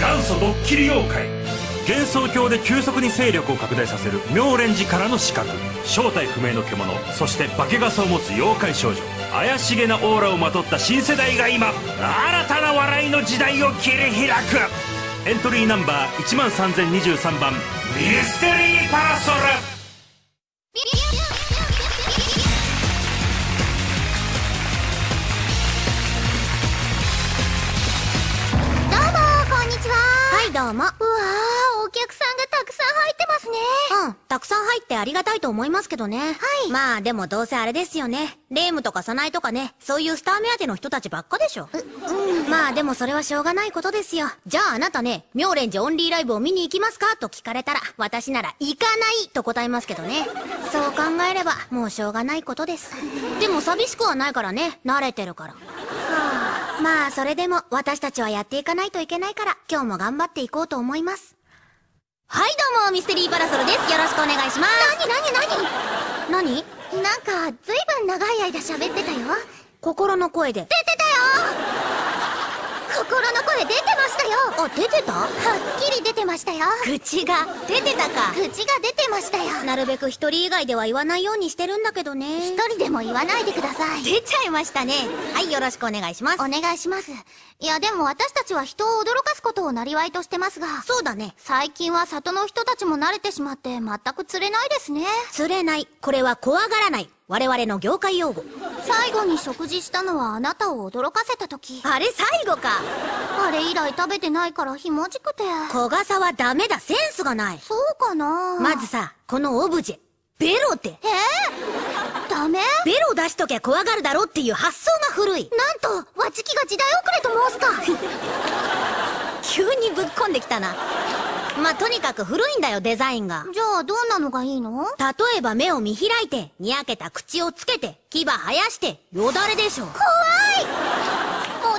元祖ドッキリ妖怪。幻想郷で急速に勢力を拡大させる妙蓮寺からの刺客。正体不明の獣。そして化け傘を持つ妖怪少女。怪しげなオーラをまとった新世代が今新たな笑いの時代を切り開く。エントリーナンバー1万3023番。ミステリーパラソンますねうん、たくさん入ってありがたいと思いますけどね。はいまあ、でもどうせあれですよね。レームとかサナイとかね、そういうスター目当ての人たちばっかでしょ。うん。まあ、でもそれはしょうがないことですよ。じゃああなたね、妙蓮寺オンリーライブを見に行きますかと聞かれたら、私なら行かないと答えますけどね。そう考えれば、もうしょうがないことです。でも寂しくはないからね、慣れてるから。まあ、それでも私たちはやっていかないといけないから、今日も頑張っていこうと思います。はい、どうも、ミステリーパラソルです。よろしくお願いします。なになになに何？なんかずいぶん長い間喋ってたよ心の声で。出てたよ心の声出てましたよあ、出てた？はっきり出てましたよ口が出てたか。口が出てましたよなるべく一人以外では言わないようにしてるんだけどね。一人でも言わないでください出ちゃいましたね。はい、よろしくお願いします。お願いしますいやでも私たちは人を驚かすことをなりわいとしてますがそうだね。最近は里の人たちも慣れてしまって全く釣れないですね釣れない。これは怖がらない。我々の業界用語。最後に食事したのはあなたを驚かせた時あれ最後か。あれ以来食べてないからひもじくて小傘はダメだ。センスがない。そうかなまずさ、このオブジェ。ベロって。え？ー、ダメ？ベロ出しときゃ怖がるだろっていう発想が古い。なんとわちきが時代遅れと申すか 急にぶっこんできたな。まあ、とにかく古いんだよ、デザインが。じゃあどんなのがいいの？例えば目を見開いて、にやけた口をつけて、牙生やして、よだれでしょ。怖い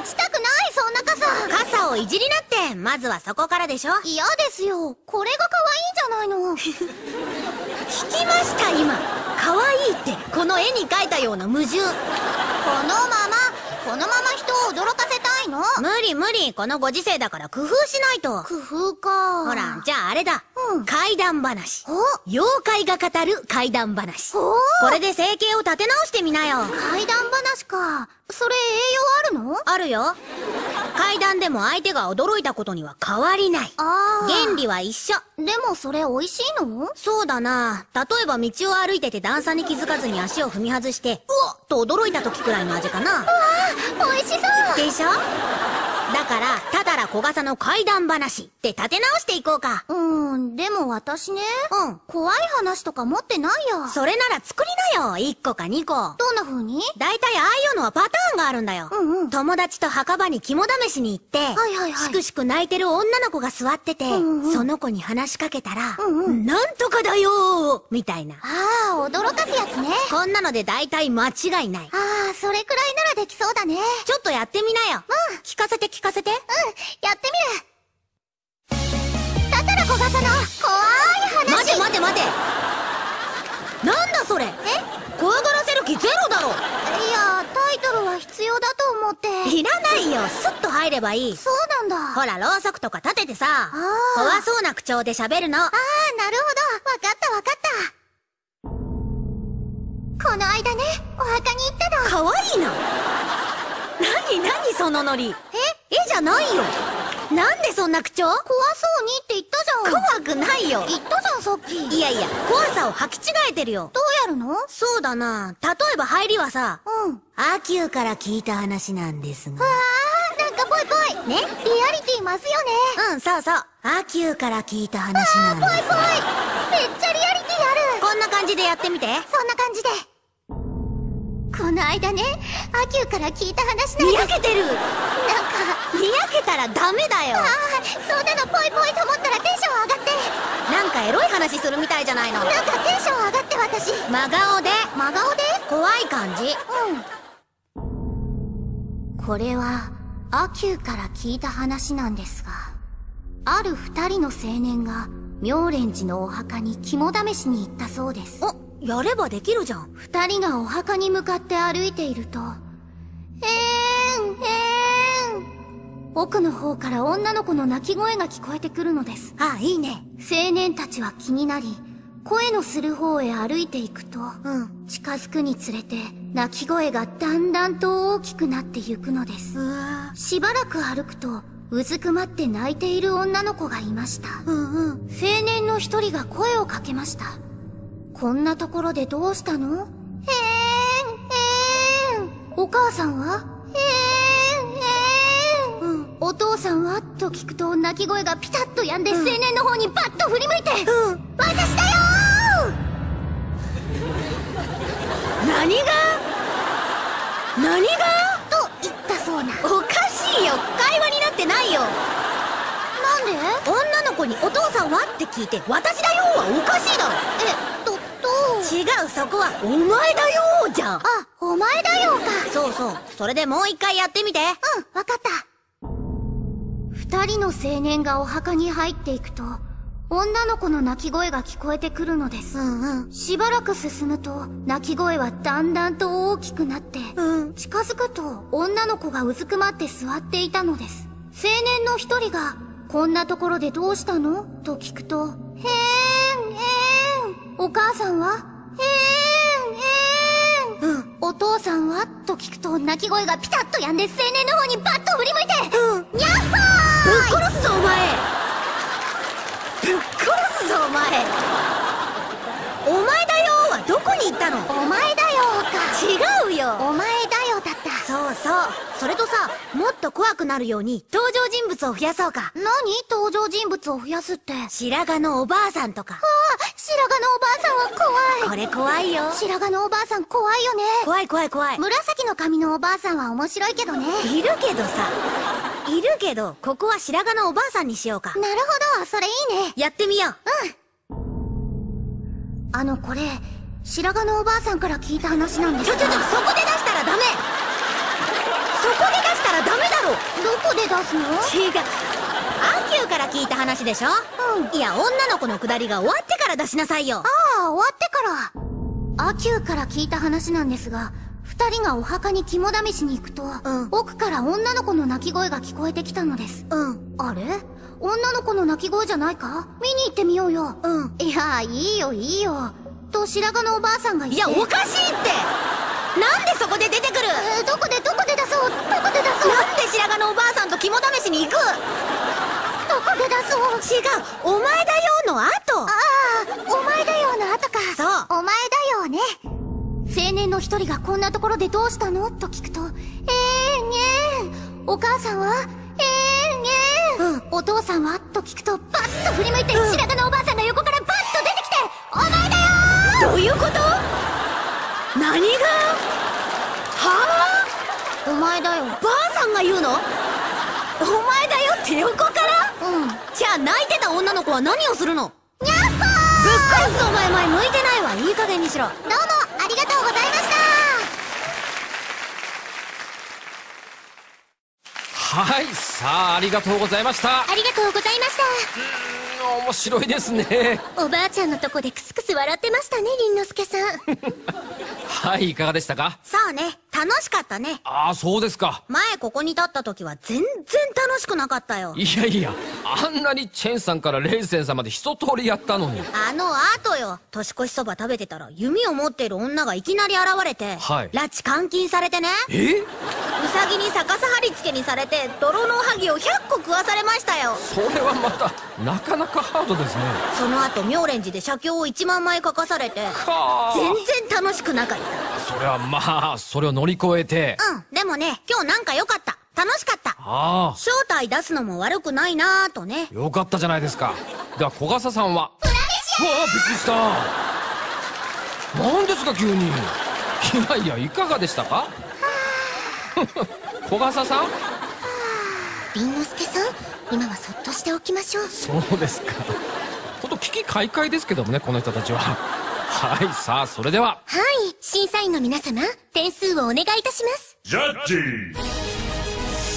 持ちたくないそんな傘傘をいじりなって、まずはそこからでしょ嫌ですよこれが可愛いんじゃないの？聞きました、今。可愛いって、この絵に描いたような矛盾。このままこのまま人を驚かせたいの？無理無理、このご時世だから工夫しないと。工夫かほら、じゃああれだ。うん怪談話。お？妖怪が語る怪談話。お？これで生計を立て直してみなよ。怪談話かそれ栄養あるの？あるよ。怪談でも相手が驚いたことには変わりない。ああ原理は一緒。でもそれ美味しいの？そうだな。例えば道を歩いてて段差に気づかずに足を踏み外して、うわっと驚いた時くらいの味かな。美味しそうでしょ？だから、ただら小傘の怪談話って立て直していこうか。うーんでも私ねうん。怖い話とか持ってないよそれなら作りなよ。1個か2個。どんな風に？だいたいああいうのはパターンがあるんだよ。うんうん友達と墓場に肝試しに行って、はいはいはいしくしく泣いてる女の子が座ってて、うんうんその子に話しかけたら、うんうんなんとかだよーみたいな。ああ驚かすやつねこんなのでだいたい間違いない。ああそれくらいならできそうだねうんちょっとやってみなよ。うん聞かせて聞かせて。やってみる。たたら小傘の怖い話。待て待て待て。なんだそれ。え？怖がらせる気ゼロだろ。いやタイトルは必要だと思って。いらないよ。スッと入ればいい。そうなんだ。ほらろうそくとか立ててさ。怖そうな口調で喋るの。ああなるほど。わかったわかった。この間ねお墓に行ったの。かわいいな。何何そのノリ。え？絵じゃないよ。なんでそんな口調？怖そうにって言ったじゃん。怖くないよ。言ったじゃんさっき。いやいや怖さを履き違えてるよ。どうやるの？そうだな。例えば入りはさうん。アキューから聞いた話なんですが。あーなんかぽいぽい。ね？リアリティ増すよね。うんそうそう。アキューから聞いた話なんですぽいぽい。めっちゃリアリティある。こんな感じでやってみて。そんな感じでこの間ねアキューから聞いた話なんにだやけてる。なんかにやけたらダメだよ。ああそうなのぽいぽいと思ったらテンション上がって。なんかエロい話するみたいじゃないの。なんかテンション上がって私。真顔で。真顔で？怖い感じ。うん。これはアキューから聞いた話なんですがある二人の青年が妙蓮寺のお墓に肝試しに行ったそうです。おやればできるじゃん二人がお墓に向かって歩いていると、えーん、えーん、奥の方から女の子の泣き声が聞こえてくるのです。あ、いいね。青年たちは気になり、声のする方へ歩いていくと、うん。近づくにつれて、泣き声がだんだんと大きくなってゆくのです。しばらく歩くと、うずくまって泣いている女の子がいました。うんうん。青年の一人が声をかけました。こんなところでどうしたの？えーん、えーん。お母さんは？えーん、えーん。うん。お父さんは？と聞くと泣き声がピタッと止んで、青年の方にバッと振り向いて、うん。私だよ何が？何が？ーと言ったそうな。おかしいよ会話になってないよなんで？女の子に「お父さんは?」って聞いて「私だよ」はおかしいだろえ、違うそこは「お前だよ」じゃんあ、お前だよか。そうそうそれでもう一回やってみてうん、わかった。二人の青年がお墓に入っていくと、女の子の泣き声が聞こえてくるのです。んうんしばらく進むと、泣き声はだんだんと大きくなって、うん近づくと女の子がうずくまって座っていたのです。青年の一人が、こんなところでどうしたの？と聞くと、へーん、えーん。お母さんはへーん、えーん。うん。お父さんは？と聞くと泣き声がピタッと止んで青年の方にバッと振り向いて、うん。にゃっほぶっ殺すぞお前ぶっ殺すぞお前お前だよはどこに行ったのーお前だよか。違うよお前だよだった。それとさもっと怖くなるように登場人物を増やそうか。何？登場人物を増やすって。ああ、白髪のおばあさんとか。白髪のおばあさんは怖い。これ怖いよ。白髪のおばあさん怖いよね。怖い怖い怖い。紫の髪のおばあさんは面白いけどね。いるけどさ。いるけどここは白髪のおばあさんにしようか。なるほど、それいいね。やってみよう。あの、これ、白髪のおばあさんから聞いた話なんですちょちょちょそこで出したらダメ。そこで出したらダメだろどこで出すの？違う。アキューから聞いた話でしょ？うん。いや女の子のくだりが終わってから出しなさいよ。ああ、終わってから。アキューから聞いた話なんですが、二人がお墓に肝試しに行くと、ん。奥から女の子の泣き声が聞こえてきたのです。うん。あれ？女の子の泣き声じゃないか？見に行ってみようよ。うん。いや、いいよ、いいよ。と白髪のおばあさんが言って。いやおかしいって。なんでそこで出てくる？えーどこでどこで出そうどこで出そうなんで白髪のおばあさんと肝試しに行く？どこで出そう違う。お前だよの後。ああ、お前だよの後か。そう。お前だよね。青年の一人がこんなところでどうしたの？と聞くと、ええーん。お母さんは？ええーん。お父さんは？と聞くと、バッと振り向いて、白髪のおばあさんが横からバッと出てきて、お前だよどういうこと？何が？はお前だよ。あばあさんが言うの？お前だよって横から？うん。じゃあ泣いてた女の子は何をするの？にゃっほー！ぶっ殺すぞお前前向いてないわ。いい加減にしろ。どうも、ありがとうございました。はいさあありがとうございました。ありがとうございましうん面白いですね。たおばあちゃんのとこでクスクス笑ってましたね、りんのすけさん。はいいかがでしたか？そうね楽しかったね。ああそうですか。前ここに立った時は全然楽しくなかったよ。いやいやあんなにチェンさんからレイセンさんまで一通りやったのに。あの後よ。年越しそば食べてたら弓を持っている女がいきなり現れて、はい。拉致監禁されてね。え？ウサギに逆さ貼り付けにされて泥のおはぎを100個食わされましたよ。それはまたなかなかハードですね。その後妙蓮寺で写経を1万枚書かされては全あ然楽しくなかっそれはまあそれを乗り越えて。たうんでもね今日なんか良かった。楽しかった。あ正体出すのも悪くないなぁとね。あよかったじゃないですか。では小笠さんは？うわあびっくりした。何ですか急に。いやいやいかがでしたか？小笠さん？りんのすけさん、今はそっとしておきましょう。そうですか。ほんと危機開会ですけどもねこの人たちははいさあそれでは。はい、審査員の皆様、点数をお願いいたします。ジャッジ。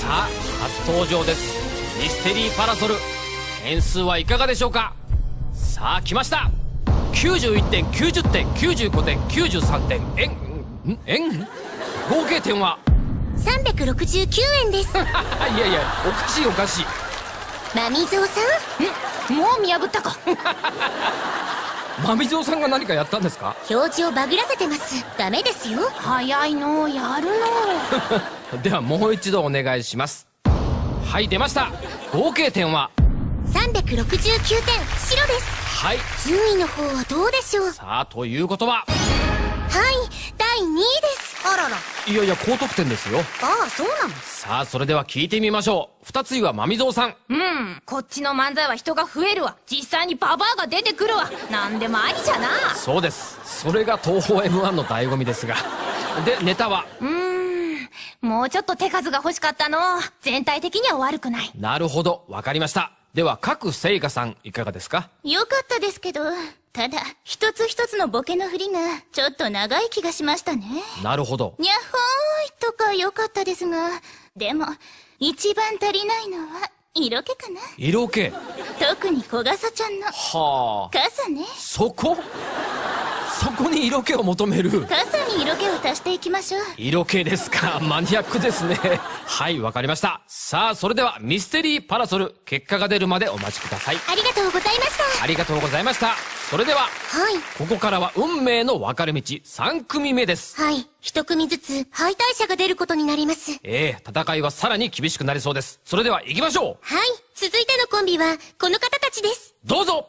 さあ初登場です。ミステリーパラソル。点数はいかがでしょうか？さあ来ました。91点90点95点93点。円ん円合計点は？369円です。いやいやおかしいおかしい。マミゾウさん？もう見破ったか まみぞうさんが何かやったんですか？表示をバグらせてます。ダメですよ。早いの。やるの。ではもう一度お願いします。はい出ました。合計点は？369点白です。はい。順位の方はどうでしょう？はいさあということは？第2位です。あららいやいや高得点ですよ。ああそうなの？さあそれでは聞いてみましょう。二つ位はまみぞうさん。うんこっちの漫才は人が増えるわ。実際にババアが出てくるわ。何でもありじゃな。そうです。それが東宝 M1 の醍醐味ですが。でネタは？うーんもうちょっと手数が欲しかったの。全体的には悪くない。なるほど。わかりました。では各聖華さんいかがですか？よかったですけどただ一つ一つのボケの振りがちょっと長い気がしましたね。なるほど。にゃっほーいとか良かったですがでも一番足りないのは色気かな。色気。特に小笠ちゃんの。はあ。傘ね。そこ？そこに色気を求める。傘に色気を足していきましょう。色気ですか。マニアックですね。はいわかりました。さあそれではミステリーパラソル結果が出るまでお待ちください。ありがとうございました。ありがとうございましたそれでははい。ここからは運命の分かれ道3組目です。はい。一組ずつ敗退者が出ることになります。ええ戦いはさらに厳しくなりそうです。それでは行きましょう。はい。続いてのコンビはこの方たちです。どうぞ